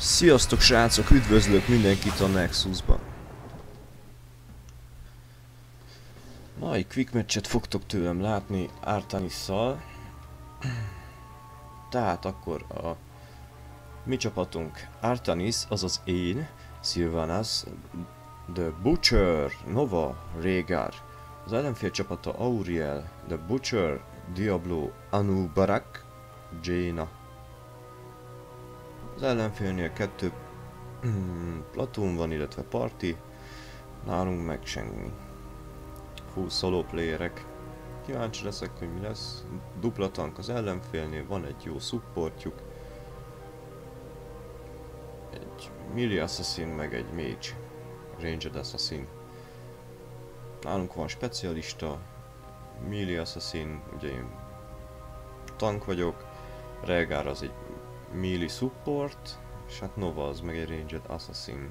Sziasztok srácok, üdvözlök mindenkit a Nexusban. Mai quick matchet fogtok tőlem látni Artanisszal. Tehát akkor a mi csapatunk Artanis, azaz én, Sylvanas, The Butcher, Nova, Rhaegar. Az ellenfél csapata Auriel, The Butcher, Diablo, Anu Barak, Jaina. Az ellenfélnél kettő platón van, illetve parti. Nálunk meg semmi. Full solo playerek. Kíváncsi leszek, hogy mi lesz. Dupla tank az ellenfélnél, van egy jó supportjuk. Egy melee assassin, meg egy mage. Ranged assassin. Nálunk van specialista, melee assassin, ugye én tank vagyok, Rhaegar az egy melee support, és hát Nova az meg egy ranged assassin.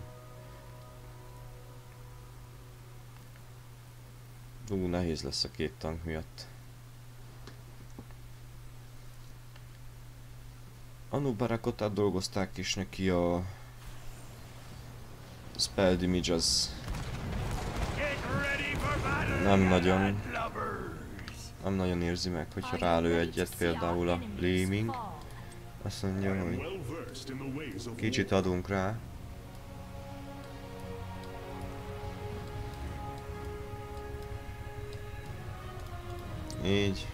Ú, nehéz lesz a két tank miatt. Anu Barakot átdolgozták és neki a spell damage az nem nagyon nem nagyon érzi meg, hogyha rálő egyet például a Blaming. Azt mondja, hogy kicsit adunk rá. Így.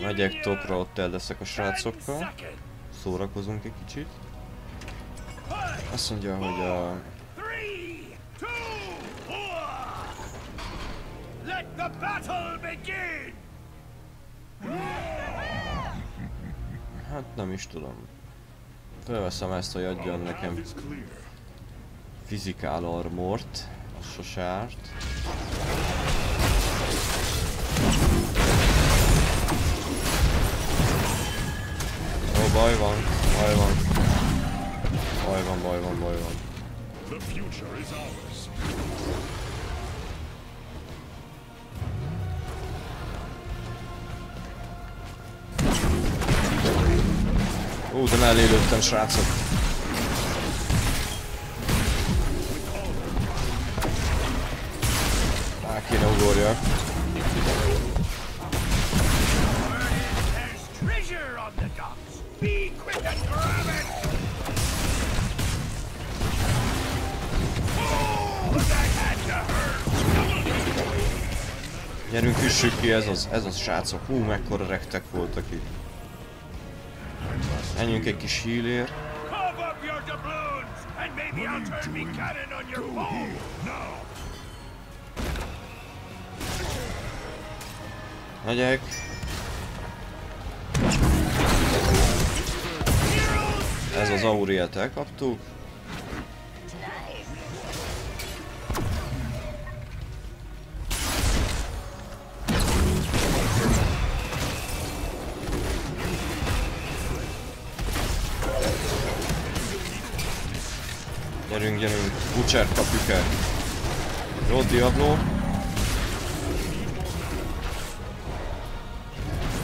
Megyek topra, ott el leszek a srácokkal. Szórakozunk egy kicsit. Azt mondja, hogy a... Hát nem is tudom. Felveszem ezt, hogy adjon nekem fizikál armort, a sosárt. Ó, baj van, baj van. Baj van, baj van, baj van. The future is ours. Ó, de mellé lőttem, srácok. Rá kéne ugorjak. Gyerünk, üssük ki, ez az, ez az srácok. Hú, mekkora rektek voltak itt. Menjünk egy kis hílér. Megyek. Ez az Aurielt elkaptuk. Gyerünk, Butcher kapjuk el. Jó, Diablo.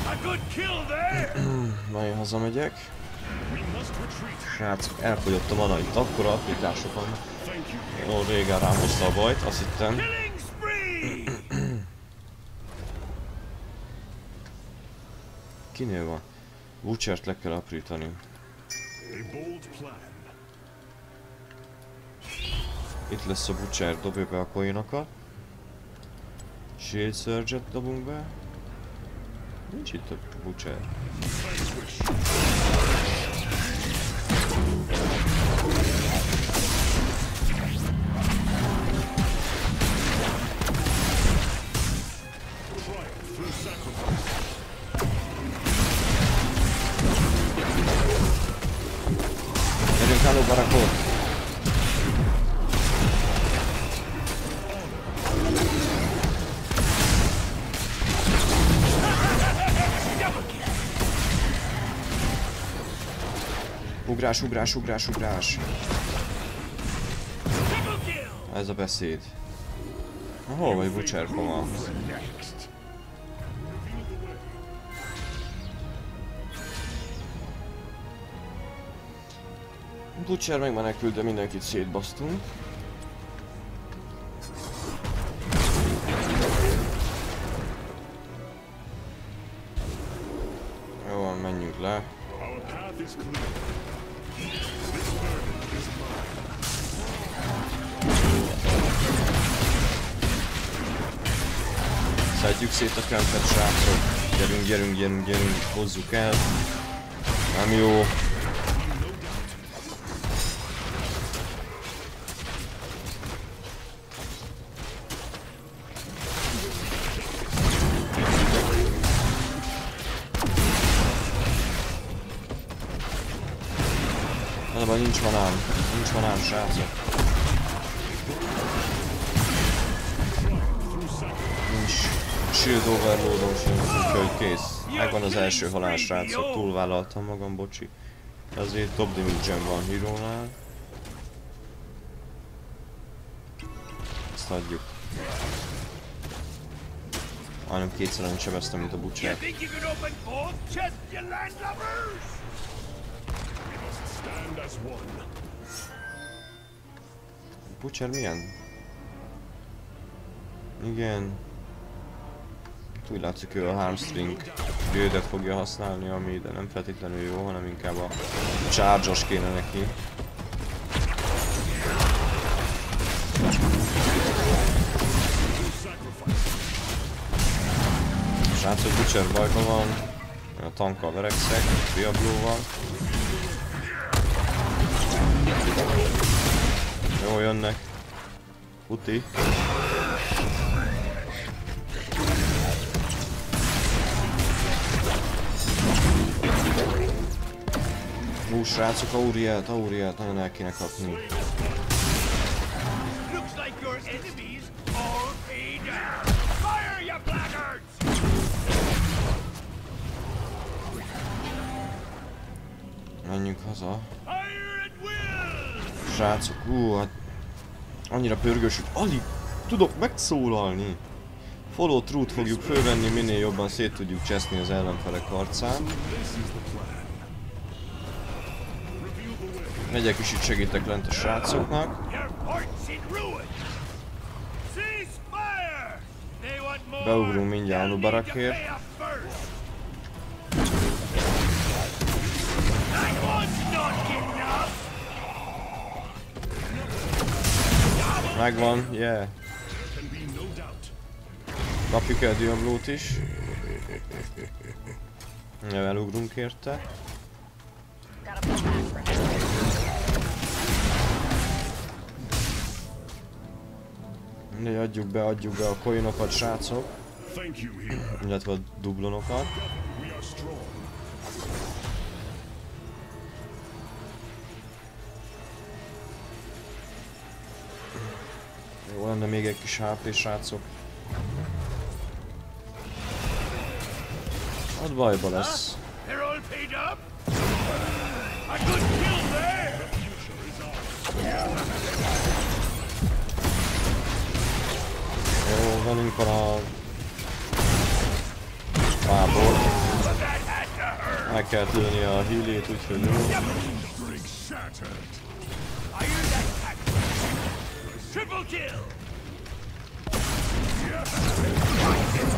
A there. Majd hazamegyek. Srácok, elfogyott a mana, itt akkora applikások vannak. Thank you. Jó, régen rám hozta a bajt, azt hittem. Kinél van? Butchert le kell aprítani. A bold plan. Itt lesz a Butcher, dobja be a coinokat. Shield Surge-et dobunk be. Nincs itt a Butcher. Gyerünk, álló barakot! Ugrás, ugrás, ugrás, ugrás. Ez a beszéd. Na, hol vagy Butcher koma? Next. Butcher megmenekült, de mindenkit szétbasztunk. Jó van, menjünk le. Szedjük szét a kempet, srácok. Gyerünk, gyerünk, gyerünk, gyerünk, hozzuk el. Nem jó. Eleve nincs manám, nincs manám, srácok. Shield overloadom sem, úgyhogy kész. Megvan az első halál, srácok, túlvállaltam magam, bocsi. Azért top damage van hírónál. Ezt adjuk. Majdnem kétszer annyit sebeztem, mint a You butcher. think you Úgy látszik ő a hamstring bődet fogja használni, ami de nem feltétlenül jó, hanem inkább a charge kéne neki. Srácok, Butcher bajban van. A tankkal verekszek, Diablóval. Jó, jönnek. Uti. Ú, srácok, Auriát, Auriát nagyon el kéne kapni. Menjünk haza. Srácok, ú, hát annyira pörgős, hogy alig tudok megszólalni. Follow truth fogjuk fölvenni, minél jobban szét tudjuk cseszni az ellenfelek arcán. Megyek is itt segítek lent a srácoknak. Beugrunk mindjárt Anubarakért. Megvan, yeah. Kapjuk el Diablót is. Ja, elugrunk érte. Mindegy, adjuk be, adjuk be a coinokat, srácok. Illetve a dublonokat. Jó lenne még egy kis HP, srácok. Ott bajba lesz. They're Jó, velünk van a... Fából. Meg kell tölni a hílét, úgyhogy jó.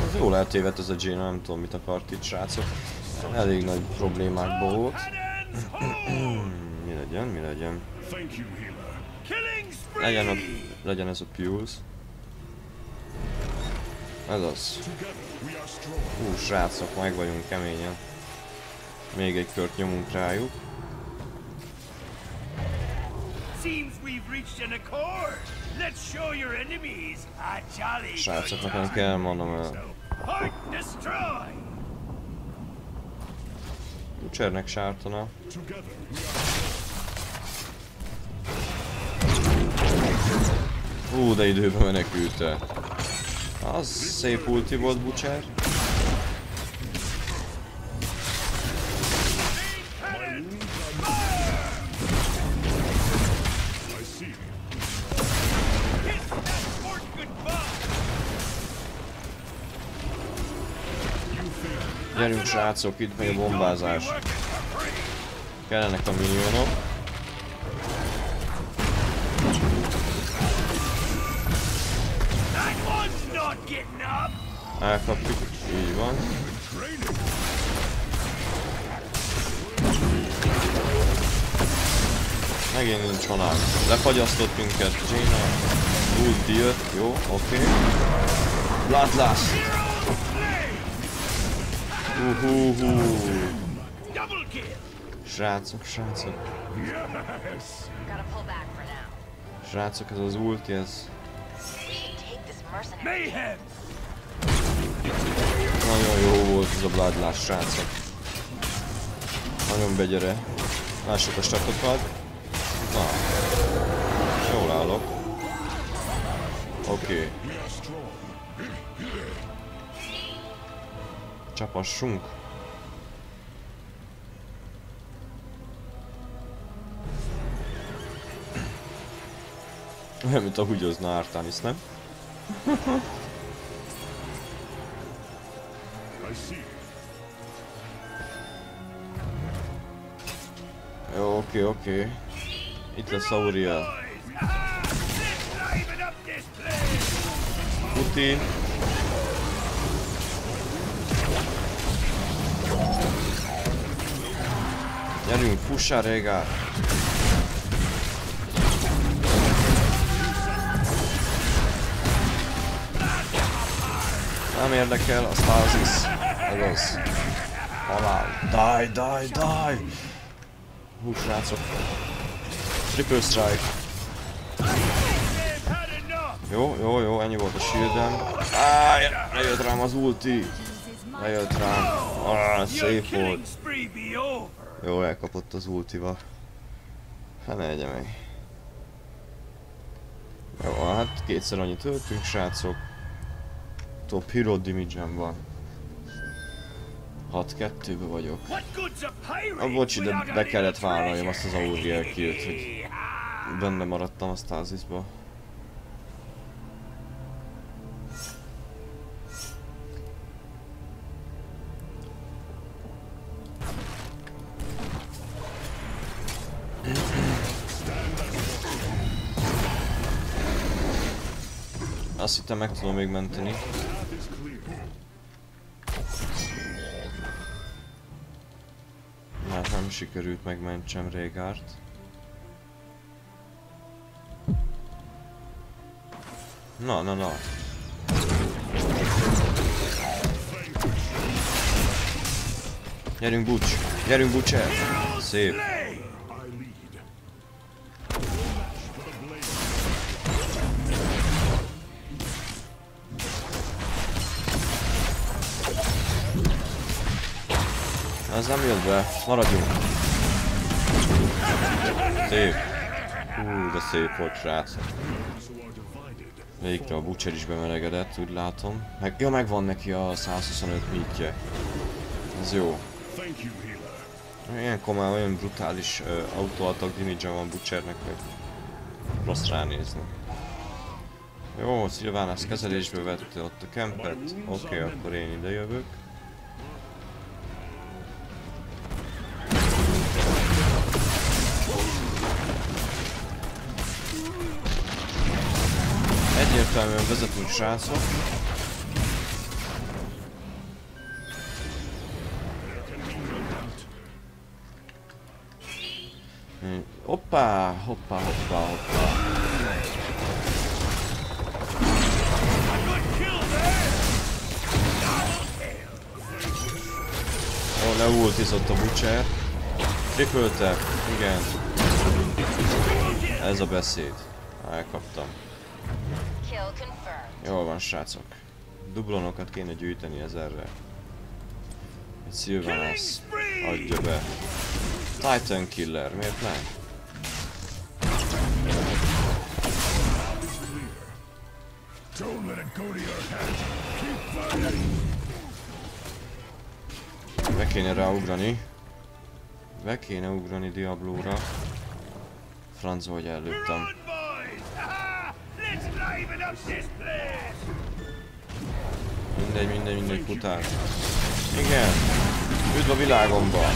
Ez jól eltévedt ez a Jaina, nem tudom mit akart itt, srácok. Elég nagy problémákba volt. Mi legyen, mi legyen. Legyen, a, legyen ez a Pulse. Ez az. Hú, srácok, meg vagyunk keményen. Még egy kört nyomunk rájuk. Srácok, nekem kell mondanom el. Butchernek sártana. Hú, de időben menekült Az szép ulti volt goodbye! Gyerünk srácok, itt megy a bombázás. Kellenek a minionok. Elkapjuk, így van. Megint nincs vonal. Lefagyasztott minket Jaina. Ulti jött, jó, oké. Okay. Bloodlust. Uhuhu. Srácok, srácok. Gotta pull back for now. Srácok, ez az ulti, ez. Mayhem! Nagyon jó volt ez a Bloodlust, srácok. Nagyon begyere. Lássuk a statokat. Na. Jól állok. Oké. Okay. Csapassunk. Olyan, mint a húgyozna Artanis, nem? Jó, oké, oké. Itt lesz Auria. Putin. Gyerünk, fussál Régár! Nem érdekel, a Stasis. Ez az. Halál. Die, die, die! Hú, srácok. Triple strike. Jó, jó, jó, ennyi volt a shieldem. Áj, lejött rám az ulti. Lejött rám. Ah, szép volt. Jó, elkapott az ultival. Hát ne egye meg. Jó, hát kétszer annyit töltünk, srácok. Top hero damage van. 6-2-be vagyok. A pirate A bocsi, de be kellett vállalnom azt az? Auriel killt, hogy benne maradtam a Stasisba. Azt hittem meg tudom még menteni. Sikerült megmentsem Régárt. Na, na, na. Gyerünk Bucs! Gyerünk Bucser! Szép! Be. Maradjunk. Szép. Hú, de szép volt, srácok. Végre a Butcher is bemelegedett, úgy látom. Meg, ja, megvan neki a 125 mitje. Ez jó. Thank you, healer. Ilyen komolyan, olyan brutális uh, autóatak damage van Butchernek, hogy rossz ránézni. Jó, Szilvánász kezelésbe vette ott a kempet. Oké, okay, akkor én ide jövök. Vezetünk srácok. Hoppá, hoppá, hoppá, hoppá. There! Jó, leultizott a Butcher. Triple tap, igen. Ez a beszéd. Elkaptam. Kill confirmed. Jól van, srácok. Dublonokat kéne gyűjteni ezerre. Egy Sylvanas adja be. Titan Killer, miért nem? Don't let it go to your head. Keep fighting. Be kéne ráugrani. Be kéne ugrani Diablóra. Franz, hogy előttem. Mindegy, mindegy, mindegy, futál. Igen. Üdv a világomban.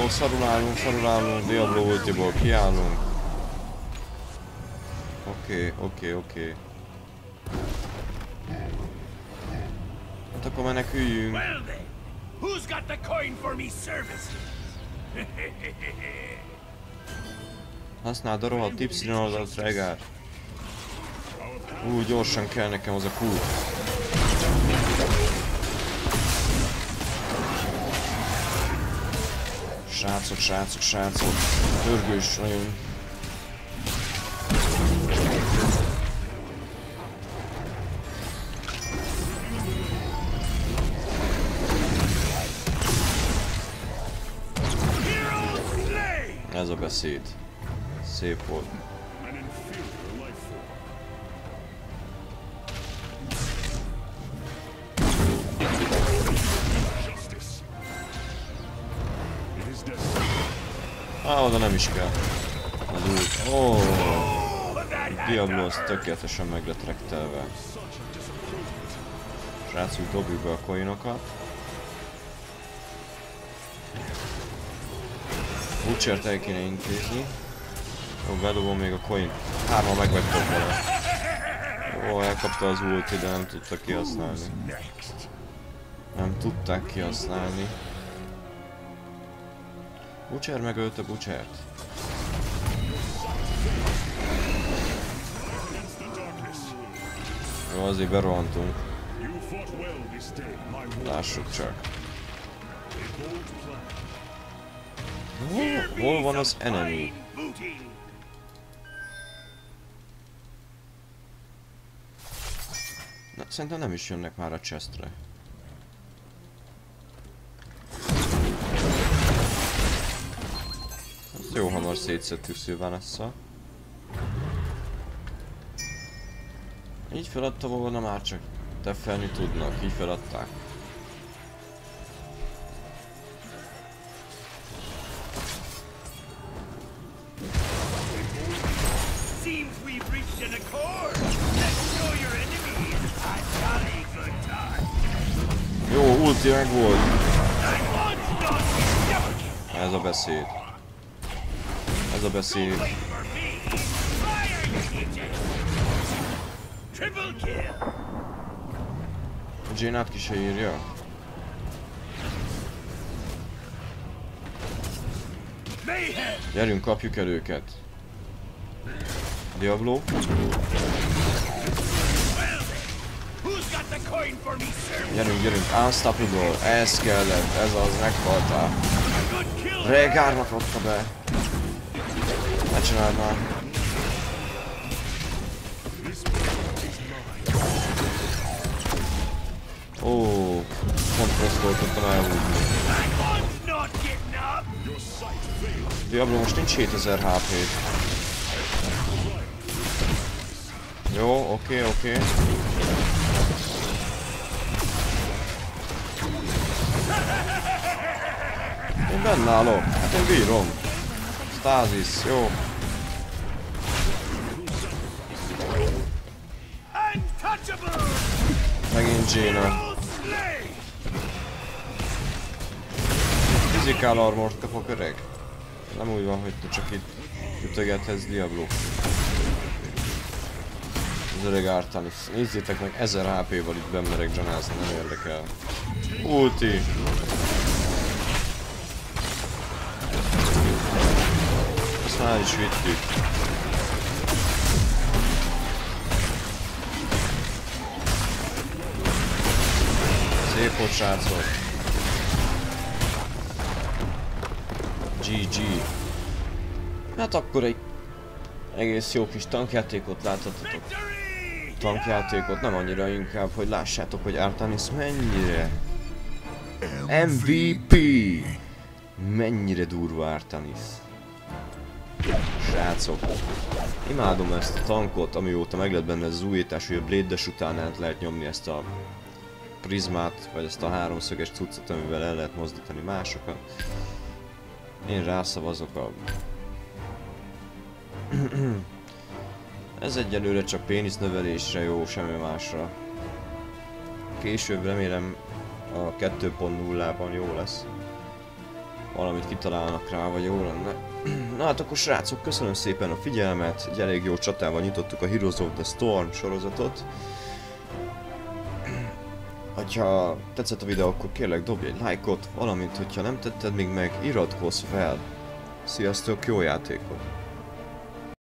Jó, szarul állunk, szarul állunk, Diablo ultiból kiállunk. Oké, okay, oké, okay, oké. Okay. Akkor meneküljünk. Who's got the coin for me services? Használd a rohadt Y oldalt, Regár. Ú, gyorsan kell nekem az a kút. Srácok, srácok, srácok. Pörgős nagyon. Beszéd. Szép volt. Á, oda nem is kell. Az úgy. Ó, oh, Diablo az tökéletesen meg lett dobjuk be a coinokat. Butchert el kéne intézni. Jó, bedobom még a coin. Hárman megvettek vele. Ó, elkapta az ulti, de nem tudta kihasználni. Nem tudták kihasználni. Butcher megölte Butchert. Jó, azért berohantunk. Lássuk csak. Hol, hol van az enemy? Na, szerintem nem is jönnek már a chestre. Ezt jó hamar szétszettük Sylvanessa. Így feladta volna már csak teffelni tudnak, így feladták. Jolly good time. Jó, ulti meg volt. Ez a beszéd. Ez a beszéd. Wait for me. Fire, teacher. Triple kill. Jane át ki se írja. Gyerünk, kapjuk el őket. Sir? Gyerünk, gyerünk, Unstoppable, ez kellett, ez az, meghaltál. Régárnak adta be. Ne csináld már. Ó, pont ezt voltottam elhúzni. Diablo most nincs 7000 hp Jó, oké, oké. Én benne állok, hát én bírom. Stasis, jó. Megint Gina. Physical armort kapok öreg. Nem úgy van, hogy te csak itt ütögethetsz Diablo. Az öreg Artanis. Nézzétek meg 1000 HP-val itt bemerek zsanázni, nem érdekel. Ulti! Ezt már is vittük. Szép volt srácok. GG. Hát akkor egy egész jó kis tankjátékot láthatatok. Tankjátékot, nem annyira inkább, hogy lássátok, hogy Artanis mennyire MVP! Mennyire durva Artanis. Srácok, imádom ezt a tankot, amióta meg lett benne ez az újítás, hogy a blade után át lehet nyomni ezt a prizmát, vagy ezt a háromszöges cuccot, amivel el lehet mozdítani másokat. Én rászavazok a... Ez egyelőre csak pénisznövelésre jó, semmi másra. Később remélem a 2.0-ban jó lesz. valamit kitalálnak rá, vagy jó lenne. Na hát akkor srácok, köszönöm szépen a figyelmet, egy elég jó csatával nyitottuk a Heroes of the Storm sorozatot. Ha tetszett a videó, akkor kérlek dobj egy lájkot, valamint hogyha nem tetted még meg, iratkozz fel. Sziasztok, jó játékot!